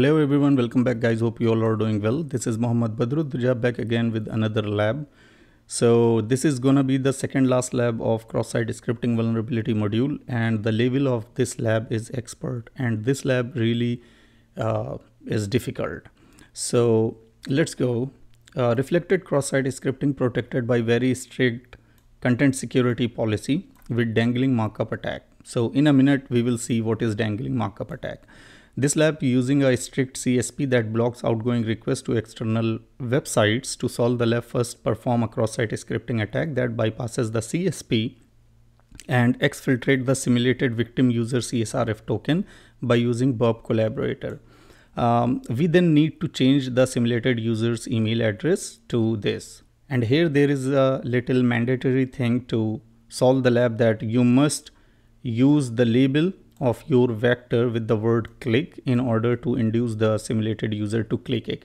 Hello everyone, welcome back guys. Hope you all are doing well. This is Mohammad Badruddin back again with another lab. So this is gonna be the second last lab of cross-site scripting vulnerability module and the level of this lab is expert and this lab really uh, is difficult. So let's go. Uh, reflected cross-site scripting protected by very strict content security policy with dangling markup attack. So in a minute we will see what is dangling markup attack. This lab using a strict CSP that blocks outgoing requests to external websites to solve the lab first perform a cross-site scripting attack that bypasses the CSP and exfiltrate the simulated victim user CSRF token by using Burp Collaborator. Um, we then need to change the simulated user's email address to this. And here there is a little mandatory thing to solve the lab that you must use the label of your vector with the word click in order to induce the simulated user to click it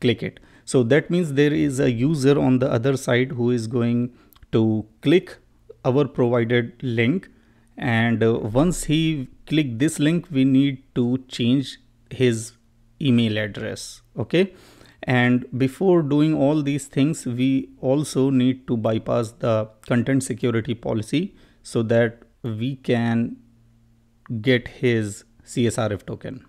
click it. So that means there is a user on the other side who is going to click our provided link. And uh, once he click this link we need to change his email address okay? And before doing all these things we also need to bypass the content security policy so that we can get his CSRF token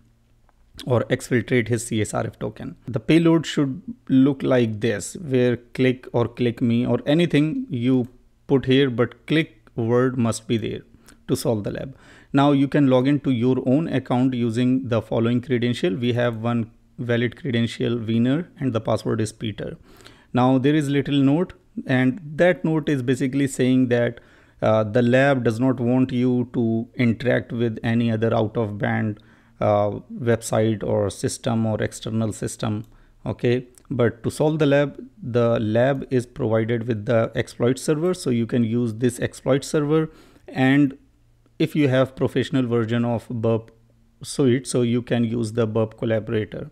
or exfiltrate his CSRF token. The payload should look like this where click or click me or anything you put here but click word must be there to solve the lab. Now you can log into your own account using the following credential. We have one valid credential Wiener and the password is Peter. Now there is little note and that note is basically saying that uh, the lab does not want you to interact with any other out of band uh, website or system or external system okay? But to solve the lab the lab is provided with the exploit server so you can use this exploit server. And if you have professional version of burp suite so you can use the burp collaborator.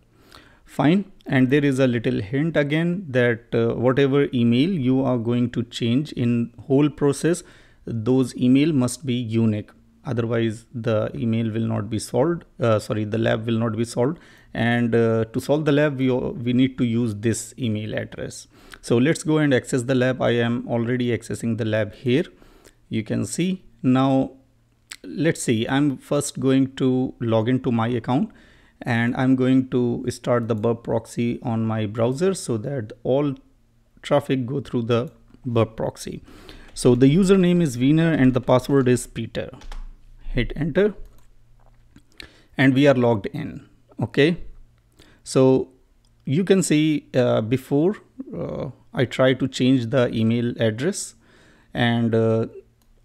Fine. And there is a little hint again that uh, whatever email you are going to change in whole process those email must be unique. Otherwise the email will not be solved uh, sorry the lab will not be solved. And uh, to solve the lab we, we need to use this email address. So let's go and access the lab. I am already accessing the lab here. You can see. Now let's see. I'm first going to log into my account and i'm going to start the burp proxy on my browser so that all traffic go through the burp proxy so the username is Wiener and the password is Peter. Hit enter and we are logged in. Okay. So you can see uh, before uh, I try to change the email address and uh,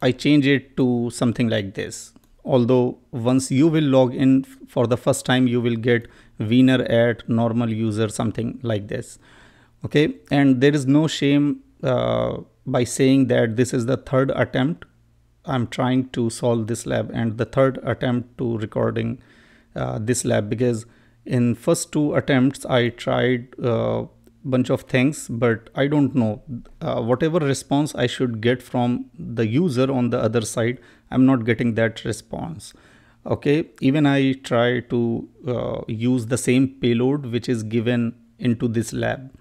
I change it to something like this. Although once you will log in for the first time, you will get Wiener at normal user, something like this. Okay. And there is no shame uh, by saying that this is the third attempt I'm trying to solve this lab and the third attempt to recording uh, this lab because in first two attempts I tried a uh, bunch of things but I don't know uh, whatever response I should get from the user on the other side I'm not getting that response. Okay even I try to uh, use the same payload which is given into this lab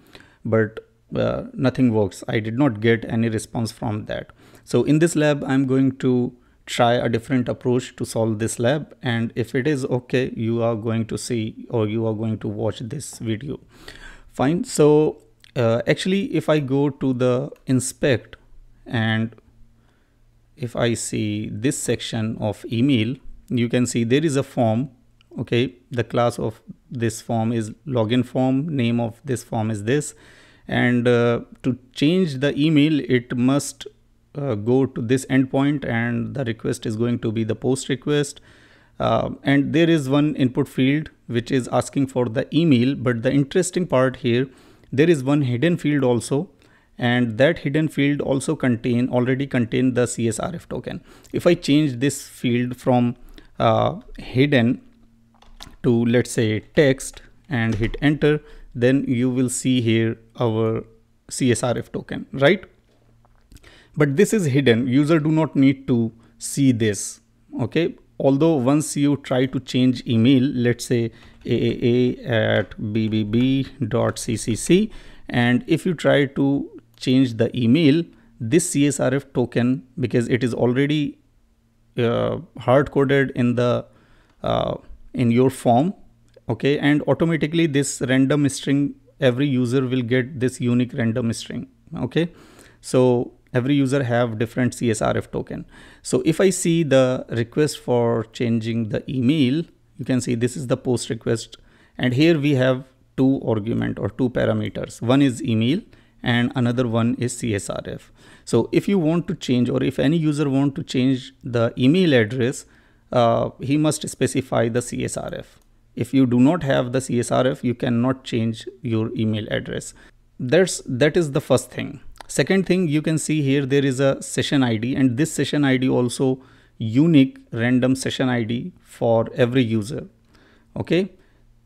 but uh, nothing works. I did not get any response from that. So in this lab, I'm going to try a different approach to solve this lab. And if it is okay, you are going to see or you are going to watch this video. Fine. So uh, actually, if I go to the inspect and if I see this section of email, you can see there is a form. Okay, the class of this form is login form. Name of this form is this and uh, to change the email it must uh, go to this endpoint and the request is going to be the post request. Uh, and there is one input field which is asking for the email but the interesting part here there is one hidden field also and that hidden field also contain already contain the CSRF token. If I change this field from uh, hidden to let's say text and hit enter then you will see here our CSRF token, right? But this is hidden. User do not need to see this. Okay. Although once you try to change email, let's say aaa at bbb.ccc and if you try to change the email this csrf token because it is already uh, hard coded in the uh, in your form okay and automatically this random string every user will get this unique random string okay? So every user have different csrf token. So if i see the request for changing the email you can see this is the post request and here we have two argument or two parameters. One is email and another one is csrf so if you want to change or if any user want to change the email address uh, he must specify the csrf if you do not have the csrf you cannot change your email address. That's that is the first thing. Second thing you can see here there is a session id and this session id also unique random session id for every user. Okay?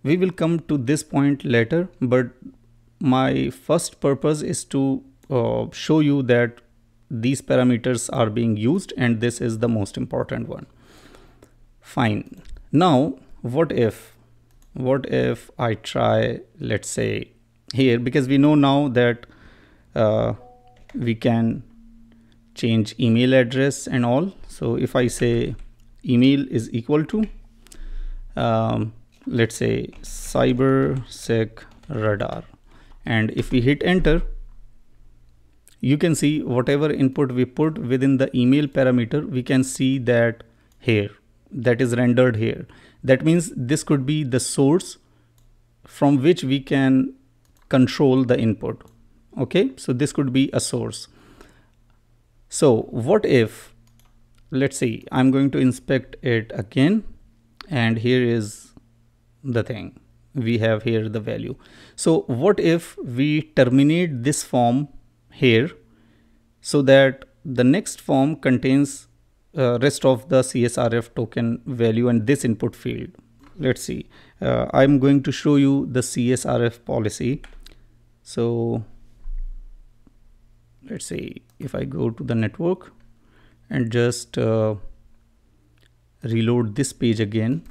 We will come to this point later but my first purpose is to uh, show you that these parameters are being used and this is the most important one. Fine. Now what if what if i try let's say here? Because we know now that uh, we can change email address and all. So if I say email is equal to um, let's say cybersec radar. And if we hit enter you can see whatever input we put within the email parameter we can see that here that is rendered here that means this could be the source from which we can control the input. Okay? So this could be a source. So what if let's see i'm going to inspect it again and here is the thing. We have here the value. So what if we terminate this form here so that the next form contains uh, rest of the csrf token value and this input field. Let's see. Uh, i'm going to show you the csrf policy. So let's say if I go to the network and just uh, reload this page again.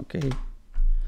Okay.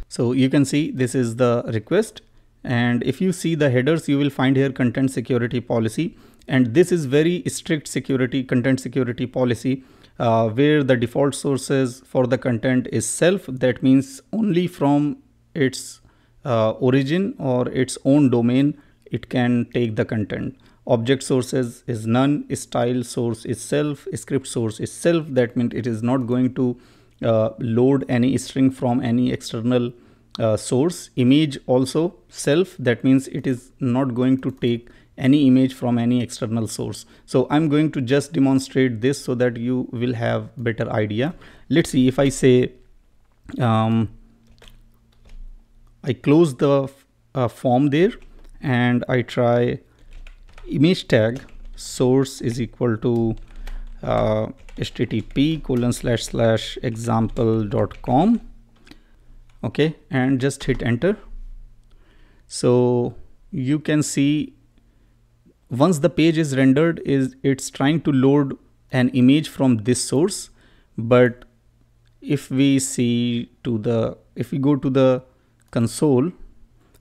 So you can see this is the request. And if you see the headers you will find here content security policy and this is very strict security content security policy uh, where the default sources for the content is self. That means only from its uh, origin or its own domain it can take the content. Object sources is none style source is self script source is self. That means it is not going to uh, load any string from any external uh, source. Image also self. That means it is not going to take any image from any external source. So i'm going to just demonstrate this so that you will have better idea. Let's see if i say um, i close the uh, form there and I try image tag source is equal to uh, http colon slash slash example dot com. Okay and just hit enter. So you can see once the page is rendered is it's trying to load an image from this source but if we see to the if we go to the console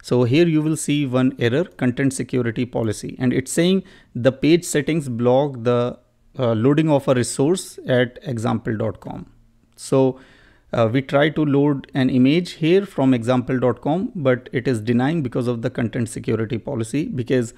so here you will see one error content security policy and it's saying the page settings block the uh, loading of a resource at example.com. So uh, we try to load an image here from example.com but it is denying because of the content security policy because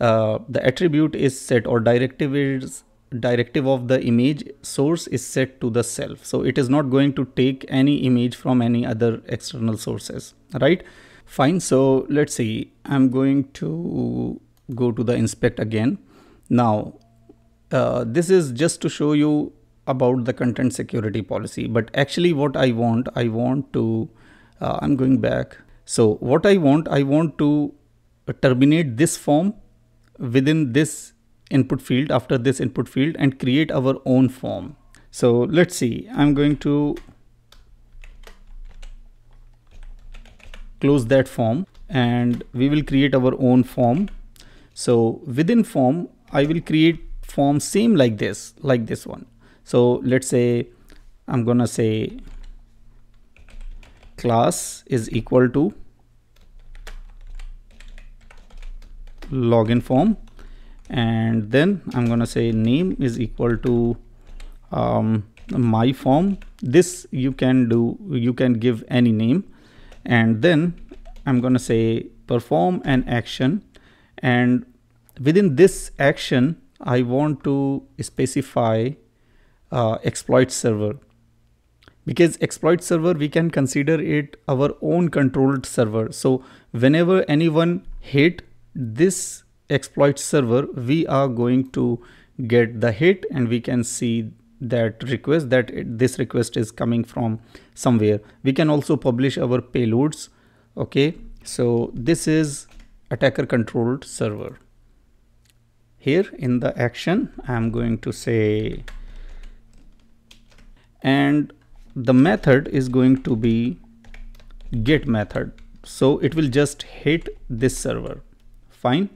uh, the attribute is set or directive is directive of the image source is set to the self so it is not going to take any image from any other external sources right Fine. So let's see. I'm going to go to the inspect again. Now, uh, this is just to show you about the content security policy. But actually what I want, I want to, uh, I'm going back. So what I want, I want to terminate this form within this input field after this input field and create our own form. So let's see, I'm going to close that form and we will create our own form. So within form I will create form same like this like this one. So let's say I'm gonna say class is equal to login form. And then I'm gonna say name is equal to um, my form. This you can do you can give any name. And then I'm gonna say perform an action. And within this action I want to specify uh, exploit server. Because exploit server we can consider it our own controlled server. So whenever anyone hit this exploit server we are going to get the hit and we can see that request that it, this request is coming from somewhere. We can also publish our payloads okay? So this is attacker controlled server. Here in the action i'm going to say and the method is going to be get method. So it will just hit this server fine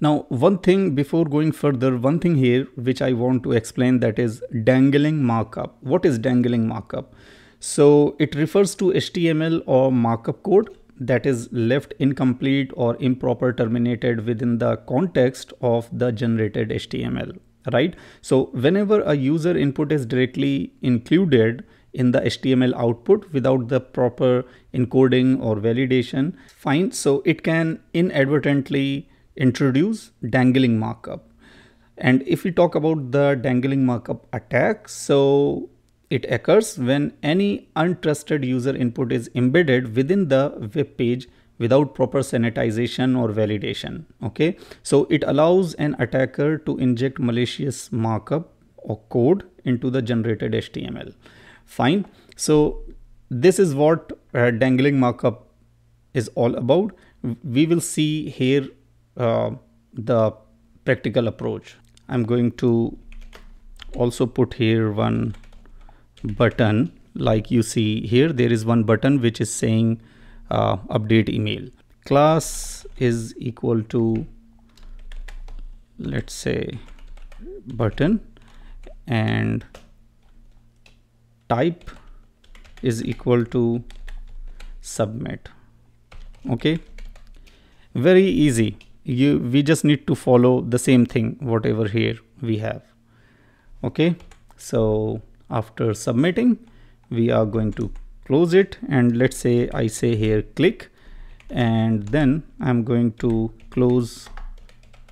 now, one thing before going further, one thing here which I want to explain that is dangling markup. What is dangling markup? So it refers to HTML or markup code that is left incomplete or improper terminated within the context of the generated HTML, right? So whenever a user input is directly included in the HTML output without the proper encoding or validation, fine. So it can inadvertently introduce dangling markup. And if we talk about the dangling markup attack, so it occurs when any untrusted user input is embedded within the web page without proper sanitization or validation. Okay, so it allows an attacker to inject malicious markup or code into the generated HTML. Fine. So this is what uh, dangling markup is all about. We will see here uh, the practical approach. I'm going to also put here one button like you see here there is one button which is saying uh, update email class is equal to let's say button and type is equal to submit. Okay? Very easy. You we just need to follow the same thing whatever here we have. Okay? So after submitting we are going to close it and let's say I say here click and then I'm going to close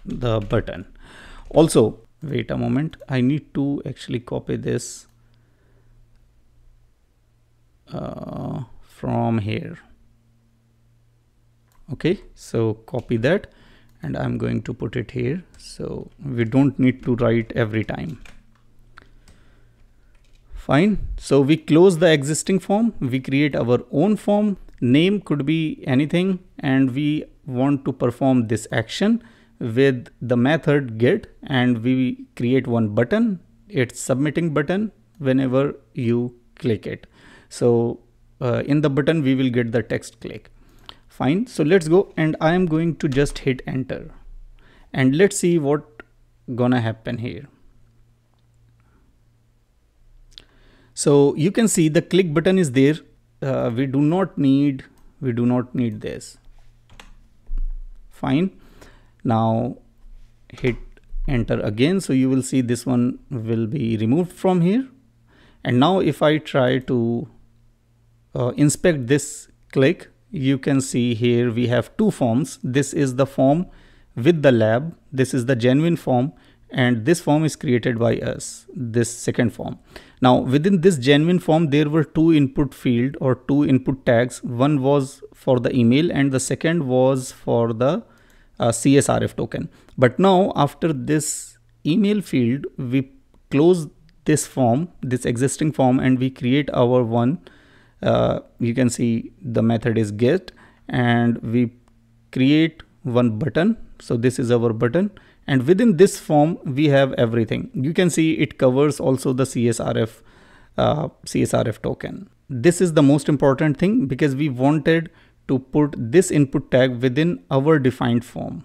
the button. Also wait a moment. I need to actually copy this uh, from here. Okay so copy that and I'm going to put it here. So we don't need to write every time. Fine. So we close the existing form. We create our own form. Name could be anything and we want to perform this action with the method get and we create one button. It's submitting button whenever you click it so uh, in the button we will get the text click. Fine. So let's go and I am going to just hit enter. And let's see what gonna happen here. So you can see the click button is there. Uh, we do not need we do not need this. Fine. Now hit enter again. So you will see this one will be removed from here. And now if I try to uh, inspect this click you can see here we have two forms. This is the form with the lab. This is the genuine form and this form is created by us, this second form. Now within this genuine form, there were two input field or two input tags. One was for the email and the second was for the uh, CSRF token. But now after this email field, we close this form, this existing form and we create our one uh, you can see the method is get and we create one button. So this is our button and within this form we have everything. You can see it covers also the csrf uh, csrf token. This is the most important thing because we wanted to put this input tag within our defined form.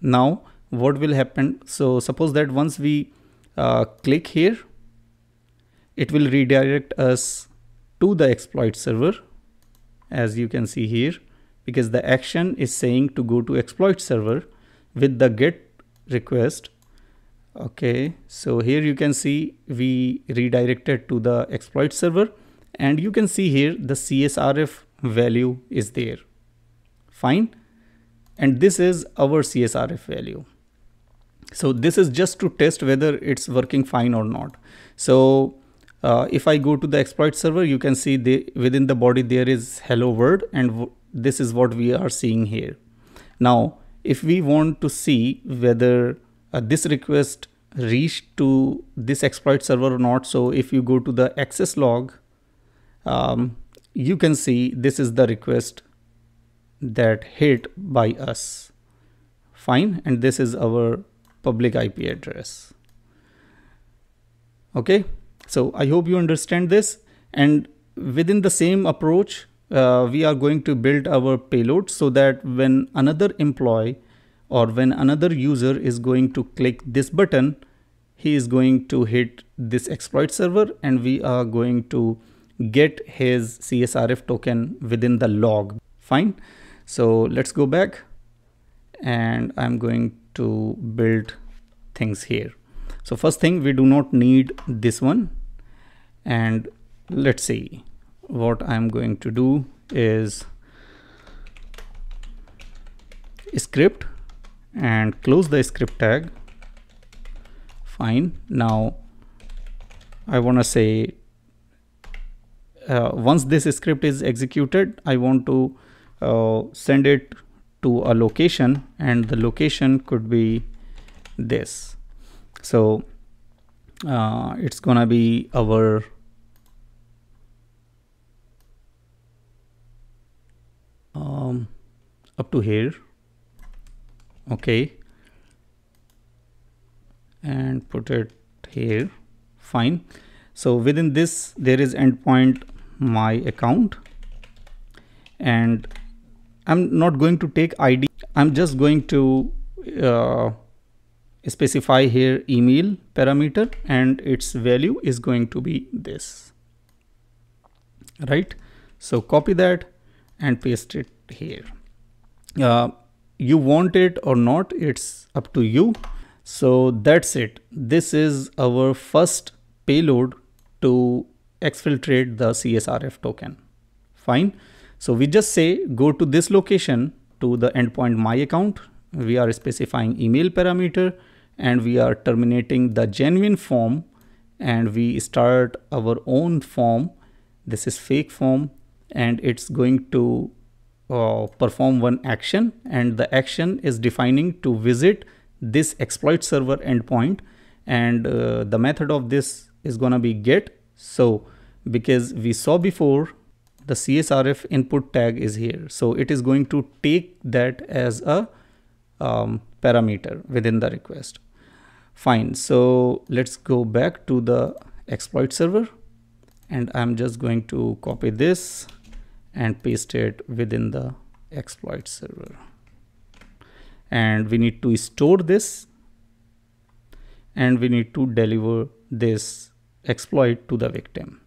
Now what will happen? So suppose that once we uh, click here it will redirect us to the exploit server as you can see here because the action is saying to go to exploit server with the get request. Okay so here you can see we redirected to the exploit server and you can see here the CSRF value is there. Fine. And this is our CSRF value. So this is just to test whether it's working fine or not. So uh, if I go to the exploit server you can see the within the body there is hello world and this is what we are seeing here now if we want to see whether uh, this request reached to this exploit server or not. So if you go to the access log, um, you can see this is the request that hit by us. Fine. And this is our public IP address. Okay. So I hope you understand this. And within the same approach, uh, we are going to build our payload so that when another employee or when another user is going to click this button, he is going to hit this exploit server and we are going to get his CSRF token within the log. Fine. So let's go back and I'm going to build things here. So first thing we do not need this one. And let's see what I'm going to do is script and close the script tag. Fine. Now I want to say uh, once this script is executed I want to uh, send it to a location and the location could be this so uh, it's gonna be our um, up to here. Okay. And put it here. Fine. So within this there is endpoint my account. And I'm not going to take ID I'm just going to uh, specify here email parameter and its value is going to be this. Right? So copy that and paste it here. Uh, you want it or not it's up to you. So that's it. This is our first payload to exfiltrate the csrf token. Fine. So we just say go to this location to the endpoint my account. We are specifying email parameter and we are terminating the genuine form and we start our own form. This is fake form and it's going to uh, perform one action and the action is defining to visit this exploit server endpoint and uh, the method of this is gonna be get. So because we saw before the CSRF input tag is here. So it is going to take that as a um, parameter within the request fine. So let's go back to the exploit server. And I'm just going to copy this and paste it within the exploit server. And we need to store this. And we need to deliver this exploit to the victim.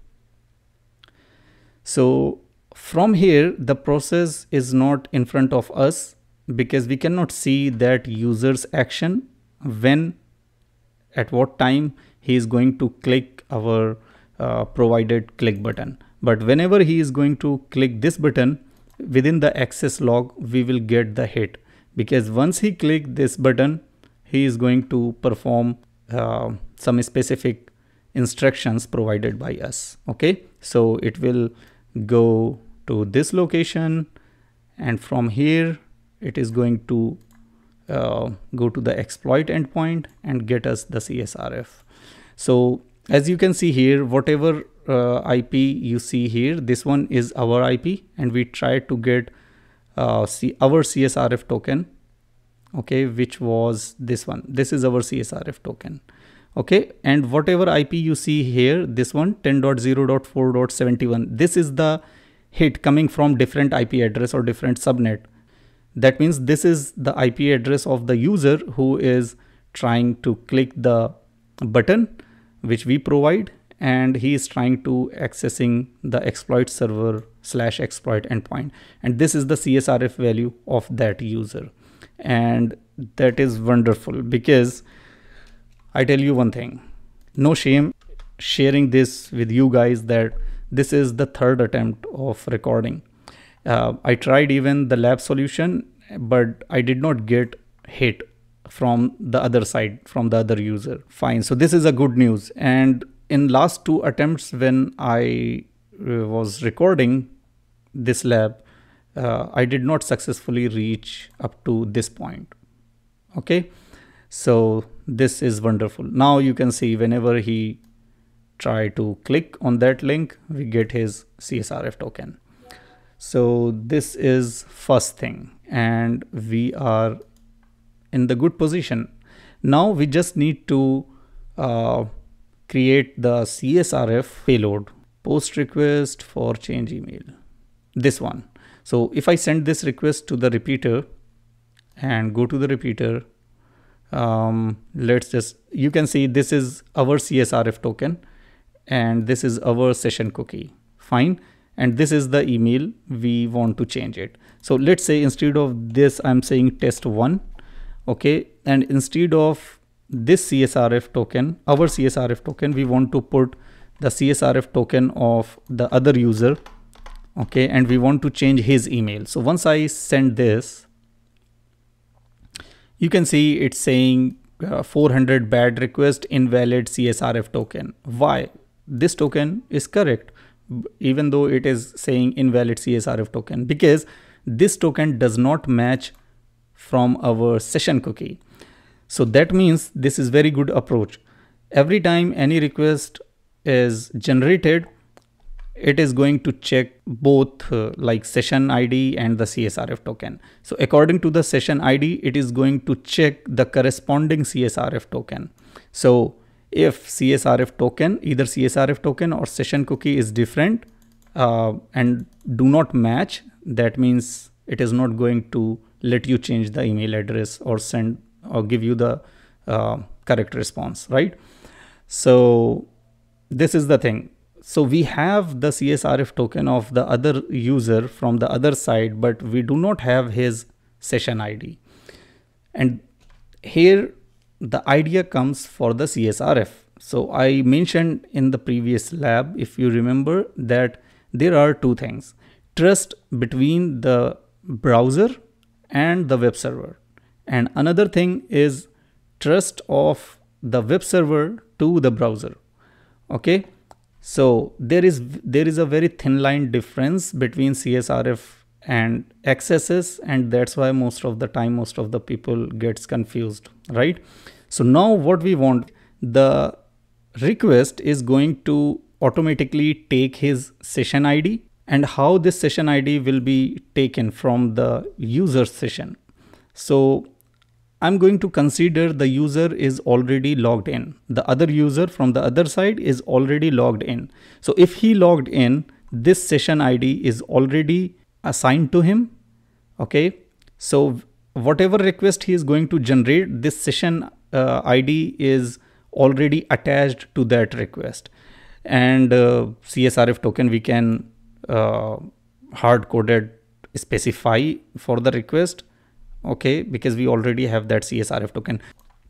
So from here the process is not in front of us because we cannot see that user's action when at what time he is going to click our uh, provided click button. But whenever he is going to click this button within the access log we will get the hit. Because once he click this button he is going to perform uh, some specific instructions provided by us. Okay? So it will go to this location and from here it is going to uh, go to the exploit endpoint and get us the CSRF so as you can see here whatever uh, IP you see here this one is our IP and we try to get uh, our CSRF token okay which was this one. This is our CSRF token okay? And whatever IP you see here this one 10.0.4.71 this is the hit coming from different IP address or different subnet that means this is the IP address of the user who is trying to click the button which we provide and he is trying to accessing the exploit server slash exploit endpoint. And this is the csrf value of that user. And that is wonderful because i tell you one thing no shame sharing this with you guys that this is the third attempt of recording uh, i tried even the lab solution but i did not get hit from the other side from the other user. Fine. So this is a good news. And in last two attempts when i uh, was recording this lab uh, i did not successfully reach up to this point. Okay? So this is wonderful. Now you can see whenever he try to click on that link we get his csrf token so this is first thing and we are in the good position. Now we just need to uh, create the CSRF payload post request for change email. This one. So if I send this request to the repeater and go to the repeater, um, let's just, you can see this is our CSRF token and this is our session cookie. Fine. And this is the email. We want to change it. So let's say instead of this, I'm saying test one. Okay. And instead of this csrf token our csrf token we want to put the csrf token of the other user. Okay. And we want to change his email. So once i send this you can see it's saying uh, 400 bad request invalid csrf token. Why? This token is correct even though it is saying invalid csrf token because this token does not match from our session cookie. So that means this is very good approach. Every time any request is generated, it is going to check both uh, like session ID and the CSRF token. So according to the session ID, it is going to check the corresponding CSRF token. So if CSRF token, either CSRF token or session cookie is different uh, and do not match, that means it is not going to let you change the email address or send or give you the uh, correct response, right? So this is the thing. So we have the CSRF token of the other user from the other side, but we do not have his session ID. And here the idea comes for the CSRF. So I mentioned in the previous lab, if you remember that there are two things, trust between the browser and the web server. And another thing is trust of the web server to the browser. Okay. So there is there is a very thin line difference between CSRF and XSS and that's why most of the time most of the people gets confused, right? So now what we want the request is going to automatically take his session ID and how this session ID will be taken from the user session. So I'm going to consider the user is already logged in. The other user from the other side is already logged in. So if he logged in, this session ID is already assigned to him. Okay. So whatever request he is going to generate, this session uh, ID is already attached to that request. And uh, CSRF token we can uh, hard coded specify for the request okay because we already have that csrf token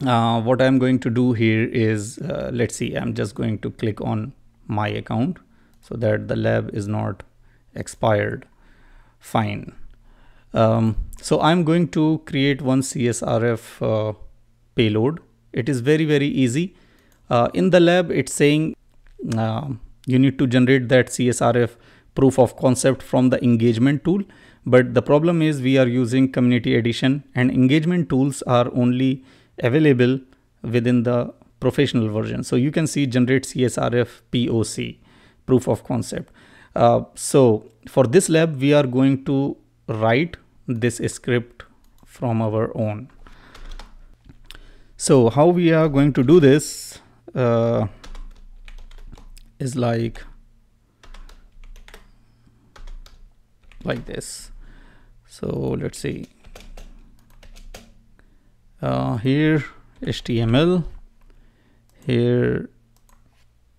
uh, what i'm going to do here is uh, let's see i'm just going to click on my account so that the lab is not expired fine um, so i'm going to create one csrf uh, payload it is very very easy uh, in the lab it's saying uh, you need to generate that csrf proof of concept from the engagement tool. But the problem is we are using community edition and engagement tools are only available within the professional version. So you can see generate CSRF POC, proof of concept. Uh, so for this lab, we are going to write this script from our own. So how we are going to do this uh, is like like this. So let's see. Uh, here HTML here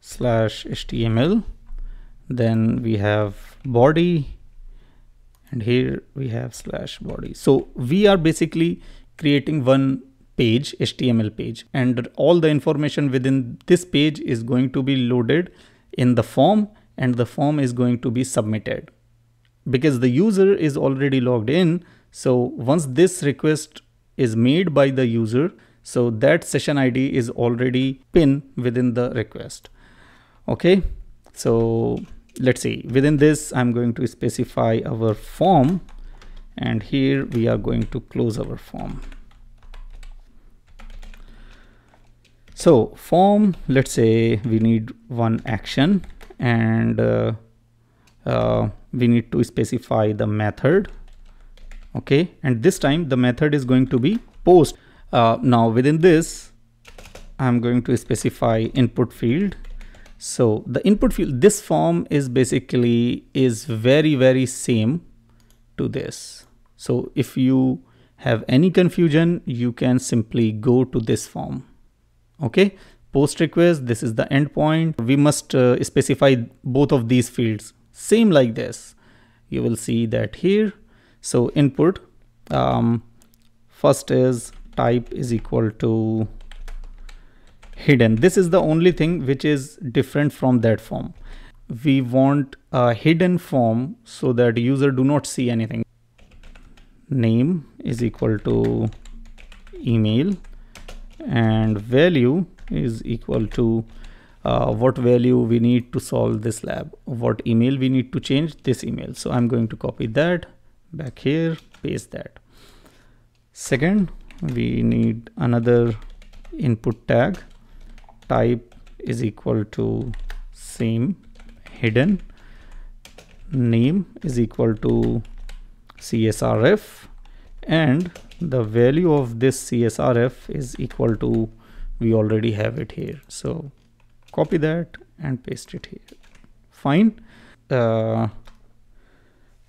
slash html then we have body and here we have slash body. So we are basically creating one page html page and all the information within this page is going to be loaded in the form and the form is going to be submitted. Because the user is already logged in so once this request is made by the user so that session id is already pinned within the request. Okay? So let's see within this i'm going to specify our form and here we are going to close our form. So form let's say we need one action and uh, uh, we need to specify the method okay? And this time the method is going to be post. Uh, now within this i'm going to specify input field so the input field, this form is basically is very, very same to this. So if you have any confusion, you can simply go to this form. Okay. Post request, this is the endpoint. We must uh, specify both of these fields. Same like this. You will see that here. So input, um, first is type is equal to hidden. This is the only thing which is different from that form. We want a hidden form so that user do not see anything. Name is equal to email and value is equal to uh, what value we need to solve this lab what email we need to change this email so i'm going to copy that back here paste that second we need another input tag type is equal to same hidden. Name is equal to csrf and the value of this csrf is equal to we already have it here. So copy that and paste it here. Fine. Uh,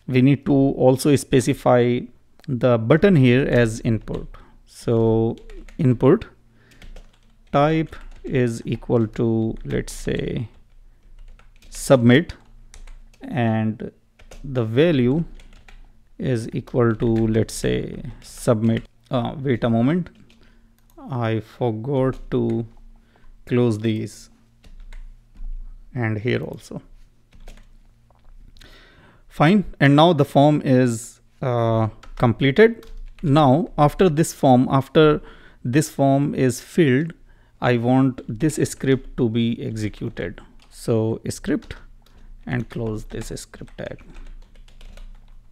we need to also specify the button here as input. So input type is equal to let's say submit and the value is equal to let's say submit. Uh, wait a moment. I forgot to close these. And here also. Fine. And now the form is uh, completed. Now after this form after this form is filled I want this script to be executed. So script and close this script tag.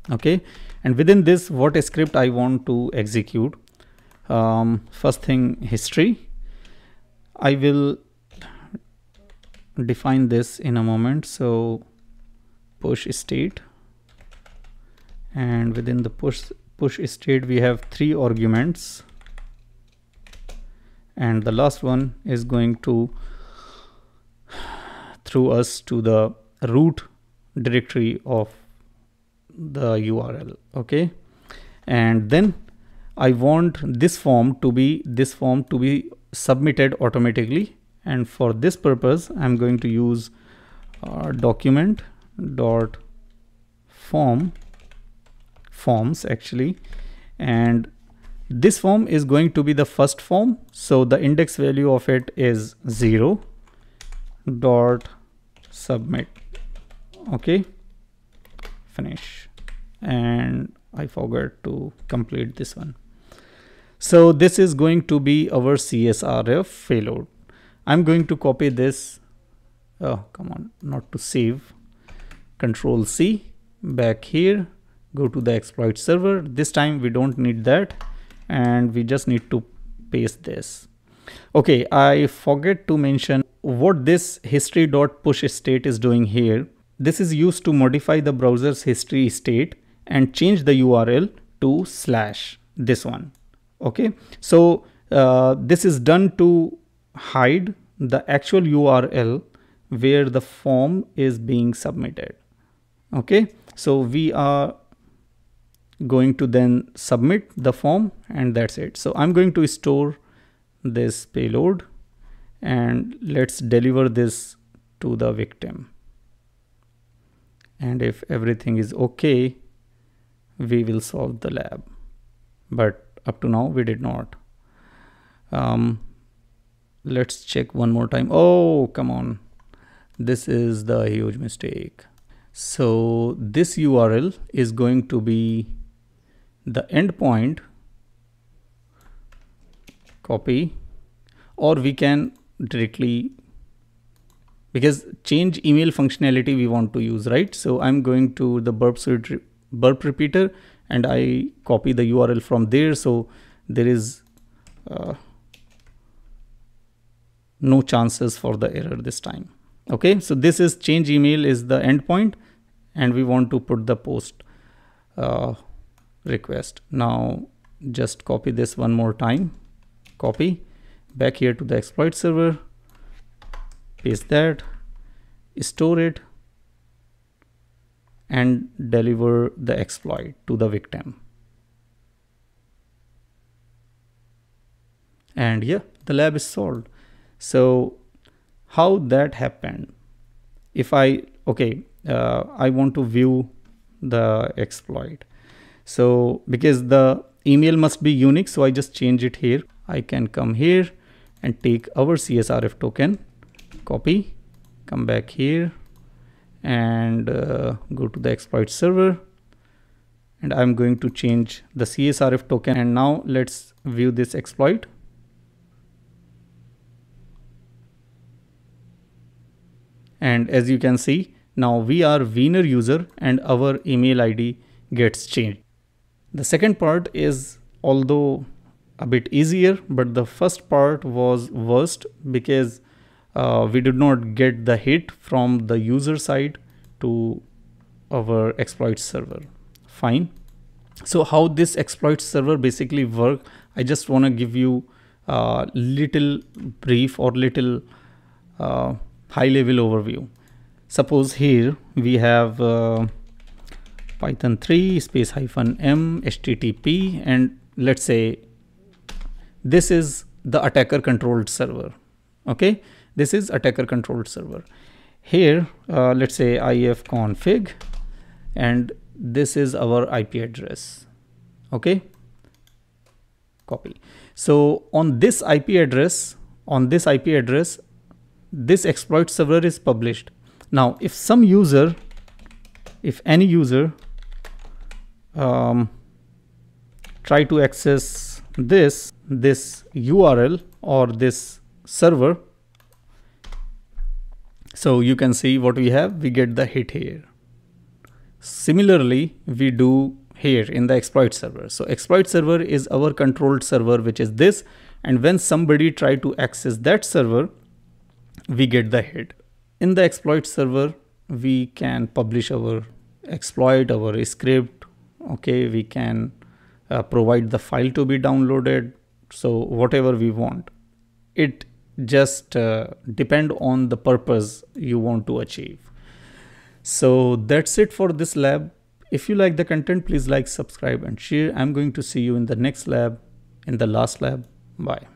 Okay. And within this, what script I want to execute? Um, first thing history. I will define this in a moment. So push state and within the push push state we have three arguments and the last one is going to throw us to the root directory of the URL okay? And then I want this form to be this form to be submitted automatically. And for this purpose I'm going to use uh, document dot form forms actually. And this form is going to be the first form. So the index value of it is 0 dot submit. Okay. Finish. And I forgot to complete this one. So this is going to be our CSRF payload. I'm going to copy this. Oh come on. Not to save. Control C. Back here. Go to the exploit server. This time we don't need that and we just need to paste this. Okay i forget to mention what this history.push state is doing here. This is used to modify the browser's history state and change the url to slash this one. Okay so uh, this is done to hide the actual url where the form is being submitted. Okay so we are going to then submit the form and that's it. So I'm going to store this payload and let's deliver this to the victim. And if everything is okay we will solve the lab. But up to now we did not. Um, let's check one more time. Oh come on. This is the huge mistake. So this url is going to be the endpoint copy or we can directly because change email functionality we want to use right? So i'm going to the burp suite burp repeater and i copy the url from there. So there is uh, no chances for the error this time. Okay? So this is change email is the endpoint and we want to put the post uh, request. Now just copy this one more time. Copy. Back here to the exploit server. Paste that. Store it. And deliver the exploit to the victim. And yeah the lab is solved. So how that happened? If i okay uh, i want to view the exploit so because the email must be unique so i just change it here. I can come here and take our csrf token copy come back here and uh, go to the exploit server. And i'm going to change the csrf token. And now let's view this exploit. And as you can see now we are wiener user and our email id gets changed the second part is although a bit easier but the first part was worst because uh, we did not get the hit from the user side to our exploit server fine so how this exploit server basically work i just want to give you a little brief or little uh, high level overview. Suppose here we have uh, Python 3 space hyphen m HTTP and let's say this is the attacker controlled server. Okay, this is attacker controlled server. Here, uh, let's say ifconfig and this is our IP address. Okay, copy. So on this IP address, on this IP address, this exploit server is published. Now, if some user, if any user um, try to access this, this URL or this server, so you can see what we have, we get the hit here. Similarly, we do here in the exploit server. So exploit server is our controlled server, which is this. And when somebody try to access that server, we get the hit. In the exploit server, we can publish our exploit, our script. Okay, we can uh, provide the file to be downloaded. So whatever we want, it just uh, depend on the purpose you want to achieve. So that's it for this lab. If you like the content, please like, subscribe and share. I'm going to see you in the next lab, in the last lab. Bye.